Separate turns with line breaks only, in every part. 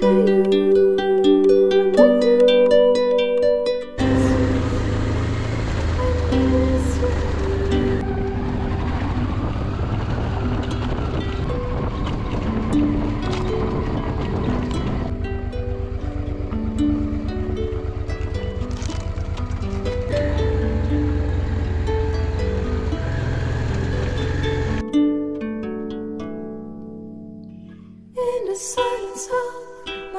Hey you,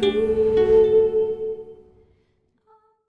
free.